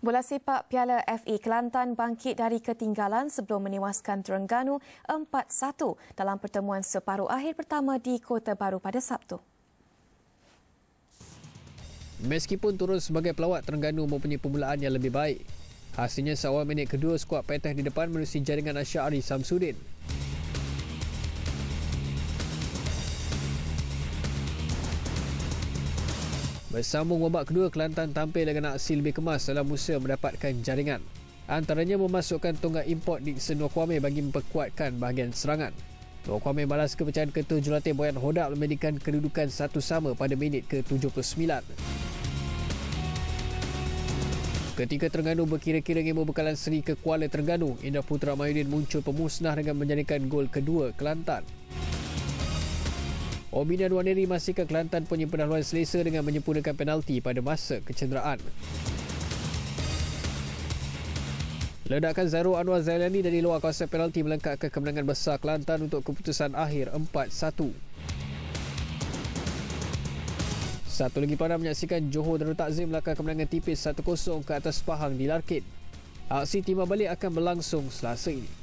Bola sepak Piala FA Kelantan bangkit dari ketinggalan sebelum menewaskan Terengganu 4-1 dalam pertemuan separuh akhir pertama di Kota Baru pada Sabtu. Meskipun turun sebagai pelawat, Terengganu mempunyai permulaan yang lebih baik. Hasilnya seawal minit kedua, skuad Petah di depan menerusi jaringan Asyari Samsudin. Bersambung babak kedua, Kelantan tampil dengan aksi lebih kemas dalam usaha mendapatkan jaringan. Antaranya memasukkan tonggak import Dixon Wakwame bagi memperkuatkan bahagian serangan. Wakwame balas kepercayaan ketua jurulatih Boyan Hodak memberikan kedudukan satu sama pada minit ke-79. Ketika Terengganu berkira-kira ingin berbekalan seri ke Kuala Terengganu, Indra Putra Mayudin muncul pemusnah dengan menjadikan gol kedua Kelantan. Obina Waneri memastikan Kelantan punya pendahuluan selesa dengan menyempurnakan penalti pada masa kecederaan. Ledakan Zairul Anwar Zailani dari luar kawasan penalti melengkapkan kemenangan besar Kelantan untuk keputusan akhir 4-1. Satu lagi pada menyaksikan Johor Darul Takzim melakar kemenangan tipis 1-0 ke atas Pahang di Larkin. Aksi timah balik akan berlangsung selasa ini.